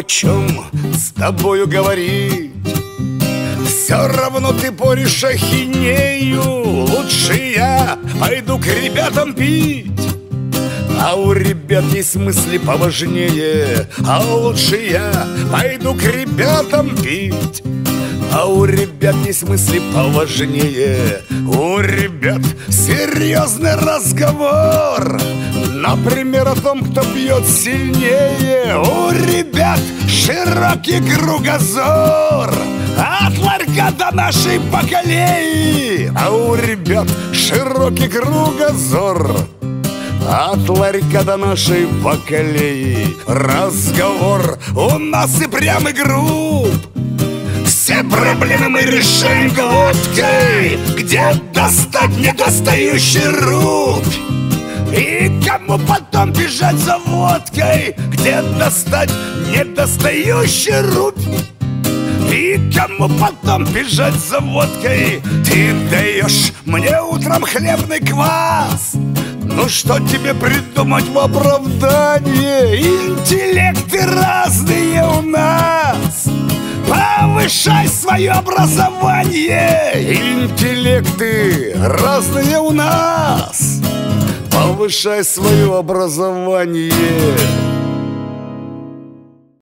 о чем с тобою говорить. Все равно ты поришь ахинею Лучше я пойду к ребятам пить. А у ребят есть мысли поважнее А лучше я пойду к ребятам пить. А у ребят есть мысли поважнее У ребят серьезный разговор. Например, о том, кто пьет сильнее широкий кругозор От ларька до нашей бакалеи А у ребят широкий кругозор от ларька до нашей бакалеи Разговор у нас и прямый груб. Все проблемы мы решаем глоткой Где достать недостающий рубь И кому потом бежать за водкой? Где достать недостающий рубь и кому потом бежать за водкой? Ты даешь мне утром хлебный квас. Ну что тебе придумать в оправдание? Интеллекты разные у нас. Повышай свое образование. Интеллекты разные у нас Повышай свое образование